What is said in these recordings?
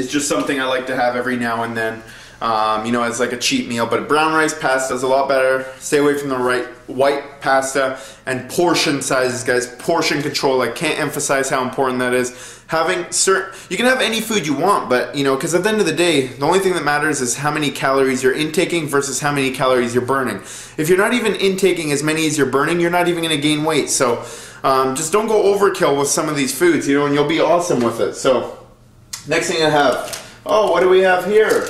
is just something I like to have every now and then. Um, you know, as like a cheat meal. But brown rice pasta is a lot better. Stay away from the right white pasta and portion sizes, guys. Portion control. I can't emphasize how important that is. Having certain, you can have any food you want, but you know, because at the end of the day, the only thing that matters is how many calories you're intaking versus how many calories you're burning. If you're not even intaking as many as you're burning, you're not even going to gain weight. So um, just don't go overkill with some of these foods, you know, and you'll be awesome with it. So next thing I have, oh, what do we have here?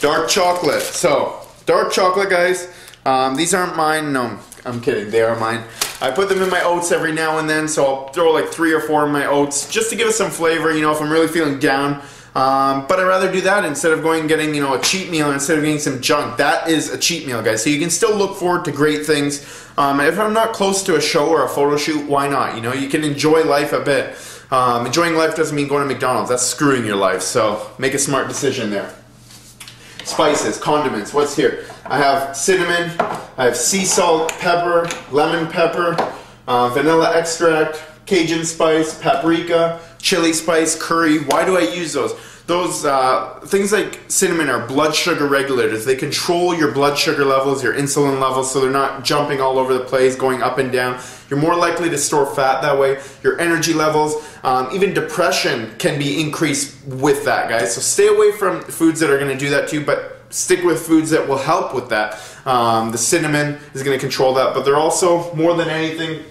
Dark chocolate. So, dark chocolate, guys. Um, these aren't mine. No, I'm kidding. They are mine. I put them in my oats every now and then, so I'll throw like three or four in my oats just to give it some flavor, you know, if I'm really feeling down. Um, but I'd rather do that instead of going and getting, you know, a cheat meal instead of getting some junk. That is a cheat meal, guys. So you can still look forward to great things. Um, if I'm not close to a show or a photo shoot, why not? You know, you can enjoy life a bit. Um, enjoying life doesn't mean going to McDonald's. That's screwing your life. So make a smart decision there spices, condiments. What's here? I have cinnamon, I have sea salt, pepper, lemon pepper, uh, vanilla extract, Cajun spice, paprika, chili spice, curry. Why do I use those? Those uh, things like cinnamon are blood sugar regulators. They control your blood sugar levels, your insulin levels, so they're not jumping all over the place, going up and down. You're more likely to store fat that way. Your energy levels, um, even depression can be increased with that, guys. So stay away from foods that are going to do that to you, but stick with foods that will help with that. Um, the cinnamon is going to control that, but they're also more than anything.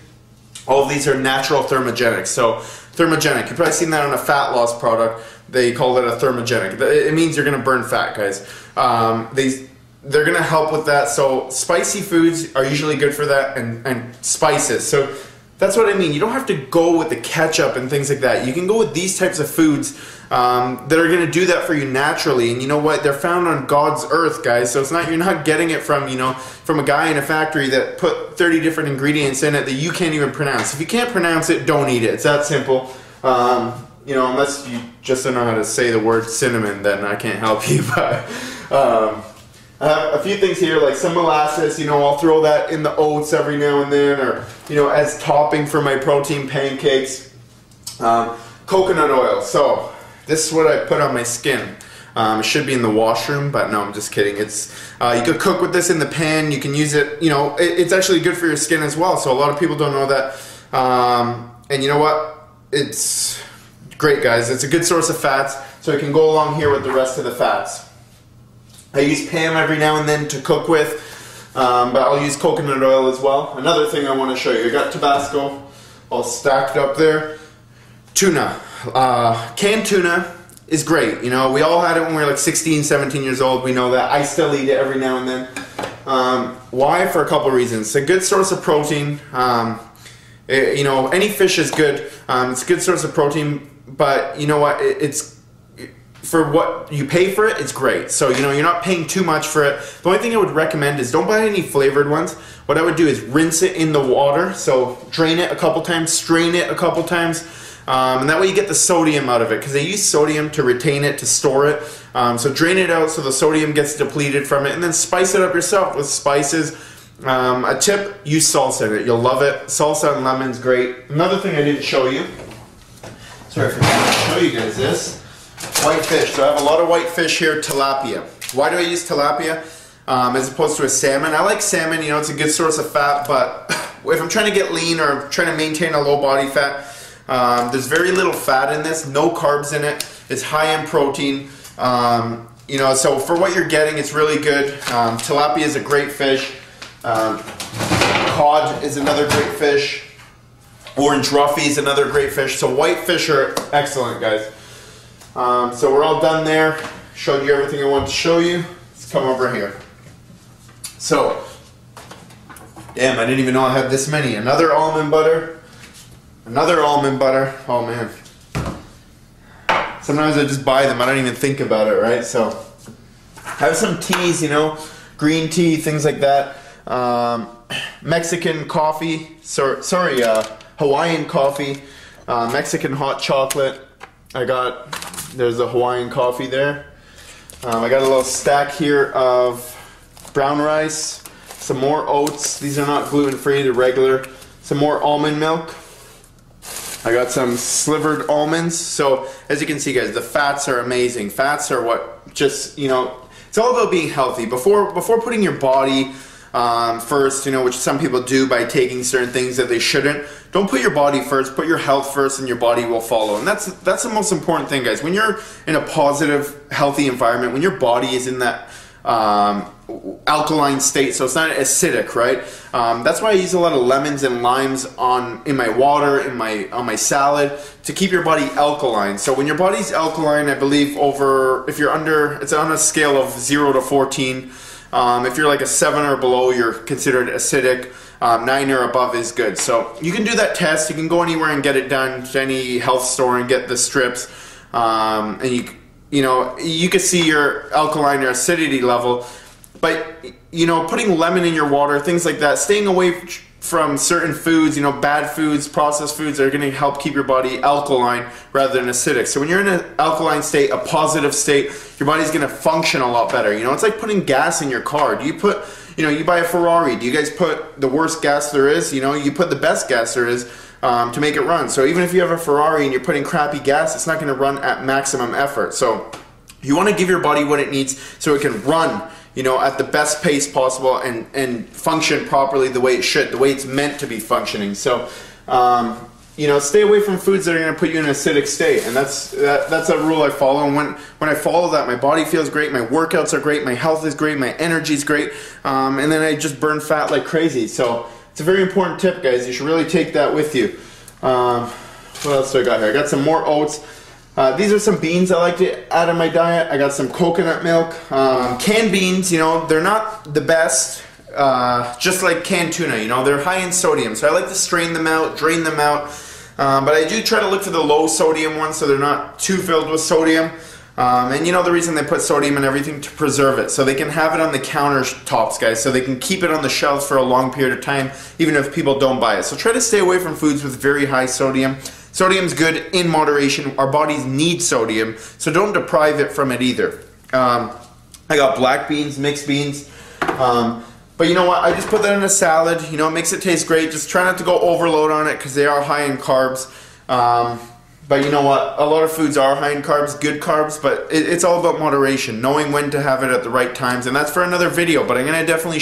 All of these are natural thermogenics. So thermogenic, you've probably seen that on a fat loss product. They call it a thermogenic. It means you're going to burn fat, guys. Um, they they're going to help with that. So spicy foods are usually good for that, and and spices. So that's what I mean. You don't have to go with the ketchup and things like that. You can go with these types of foods um, that are going to do that for you naturally. And you know what? They're found on God's earth, guys. So it's not you're not getting it from you know from a guy in a factory that put 30 different ingredients in it that you can't even pronounce. If you can't pronounce it, don't eat it. It's that simple. Um, you know, unless you just don't know how to say the word cinnamon, then I can't help you. But um, Have a few things here, like some molasses. You know, I'll throw that in the oats every now and then, or you know, as topping for my protein pancakes. Um, coconut oil. So this is what I put on my skin. Um, it should be in the washroom, but no, I'm just kidding. It's uh, you could cook with this in the pan. You can use it. You know, it, it's actually good for your skin as well. So a lot of people don't know that. Um, and you know what? It's great, guys. It's a good source of fats, so it can go along here with the rest of the fats. I use Pam every now and then to cook with, um, but I'll use coconut oil as well. Another thing I want to show you, I got Tabasco all stacked up there. Tuna, uh, canned tuna is great. You know, we all had it when we were like 16, 17 years old. We know that. I still eat it every now and then. Um, why? For a couple reasons. It's a good source of protein. Um, it, you know, any fish is good. Um, it's a good source of protein, but you know what? It, it's for what you pay for it, it's great. So, you know, you're not paying too much for it. The only thing I would recommend is don't buy any flavored ones. What I would do is rinse it in the water. So, drain it a couple times, strain it a couple times. Um, and that way you get the sodium out of it because they use sodium to retain it, to store it. Um, so, drain it out so the sodium gets depleted from it and then spice it up yourself with spices. Um, a tip, use salsa in it. You'll love it. Salsa and lemon's great. Another thing I didn't show you. Sorry for to show you guys this White fish. So I have a lot of white fish here, tilapia. Why do I use tilapia um, as opposed to a salmon? I like salmon, you know, it's a good source of fat, but if I'm trying to get lean or trying to maintain a low body fat, um, there's very little fat in this, no carbs in it. It's high in protein. Um, you know, so for what you're getting, it's really good. Um, tilapia is a great fish. Um, cod is another great fish. Orange roughy is another great fish. So white fish are excellent, guys. Um, so we're all done there. Showed you everything I wanted to show you. Let's come over here. So, damn, I didn't even know I had this many. Another almond butter. Another almond butter. Oh man. Sometimes I just buy them. I don't even think about it, right? So, have some teas, you know, green tea, things like that. Um, Mexican coffee. Sorry, sorry uh, Hawaiian coffee. Uh, Mexican hot chocolate. I got there's a Hawaiian coffee there. Um, I got a little stack here of brown rice, some more oats. These are not gluten free, they're regular. Some more almond milk. I got some slivered almonds. So as you can see guys, the fats are amazing. Fats are what just, you know, it's all about being healthy. Before before putting your body um, first, you know, which some people do by taking certain things that they shouldn't. Don't put your body first. Put your health first, and your body will follow. And that's that's the most important thing, guys. When you're in a positive, healthy environment, when your body is in that um, alkaline state, so it's not acidic, right? Um, that's why I use a lot of lemons and limes on in my water, in my on my salad, to keep your body alkaline. So when your body's alkaline, I believe over if you're under, it's on a scale of zero to fourteen. Um, if you're like a 7 or below, you're considered acidic. Um, 9 or above is good. So you can do that test. You can go anywhere and get it done to any health store and get the strips. Um, and you, you know, you can see your alkaline or acidity level. But, you know, putting lemon in your water, things like that, staying away from certain foods, you know, bad foods, processed foods are going to help keep your body alkaline rather than acidic. So when you're in an alkaline state, a positive state, your body's going to function a lot better. You know, it's like putting gas in your car. Do you put, you know, you buy a Ferrari, do you guys put the worst gas there is? You know, you put the best gas there is um, to make it run. So even if you have a Ferrari and you're putting crappy gas, it's not going to run at maximum effort. So you want to give your body what it needs so it can run you know, at the best pace possible and, and function properly the way it should, the way it's meant to be functioning. So, um, you know, stay away from foods that are going to put you in an acidic state, and that's that, that's a rule I follow. And when when I follow that, my body feels great, my workouts are great, my health is great, my energy is great, um, and then I just burn fat like crazy. So it's a very important tip, guys. You should really take that with you. Um, what else do I got here? I got some more oats. Uh, these are some beans I like to add in my diet. I got some coconut milk. Um, canned beans, you know, they're not the best. Uh, just like canned tuna, you know, they're high in sodium. So I like to strain them out, drain them out. Um, but I do try to look for the low sodium ones so they're not too filled with sodium. Um, and you know the reason they put sodium in everything to preserve it, so they can have it on the countertops, guys, so they can keep it on the shelves for a long period of time, even if people don't buy it. So try to stay away from foods with very high sodium. Sodium's good in moderation. Our bodies need sodium, so don't deprive it from it either. Um, I got black beans, mixed beans. Um, but you know what? I just put that in a salad. You know, it makes it taste great. Just try not to go overload on it because they are high in carbs. Um, but you know what? A lot of foods are high in carbs, good carbs, but it, it's all about moderation, knowing when to have it at the right times. And that's for another video, but I'm going to definitely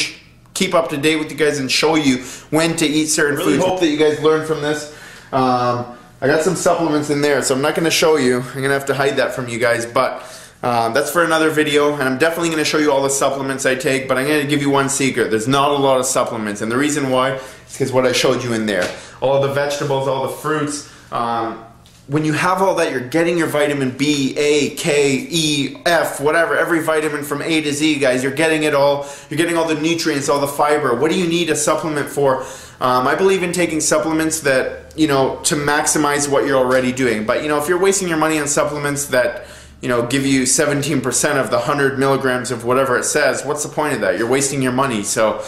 keep up to date with you guys and show you when to eat certain really foods. hope that you guys learn from this. Um, I got some supplements in there, so I'm not going to show you. I'm going to have to hide that from you guys, but um, that's for another video, and I'm definitely going to show you all the supplements I take, but I'm going to give you one secret. There's not a lot of supplements, and the reason why is because what I showed you in there. All the vegetables, all the fruits, um, when you have all that, you're getting your vitamin B, A, K, E, F, whatever, every vitamin from A to Z, guys. You're getting it all. You're getting all the nutrients, all the fiber. What do you need a supplement for? Um, I believe in taking supplements that, you know, to maximize what you're already doing. But, you know, if you're wasting your money on supplements that, you know, give you 17% of the 100 milligrams of whatever it says, what's the point of that? You're wasting your money. So,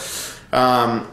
um,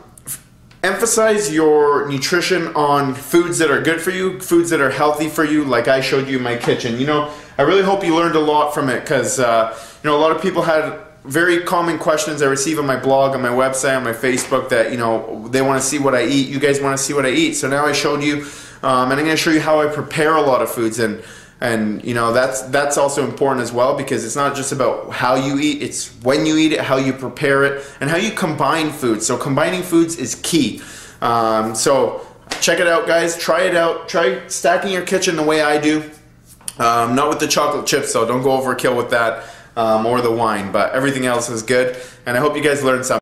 emphasize your nutrition on foods that are good for you, foods that are healthy for you, like I showed you in my kitchen. You know, I really hope you learned a lot from it because, uh, you know, a lot of people had very common questions I receive on my blog, on my website, on my Facebook that, you know, they want to see what I eat. You guys want to see what I eat. So now I showed you, um, and I'm going to show you how I prepare a lot of foods. And, and you know, that's, that's also important as well because it's not just about how you eat, it's when you eat it, how you prepare it, and how you combine foods. So combining foods is key. Um, so check it out, guys. Try it out. Try stacking your kitchen the way I do. Um, not with the chocolate chips, though. Don't go overkill with that um, or the wine, but everything else is good. And I hope you guys learned something.